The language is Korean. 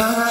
아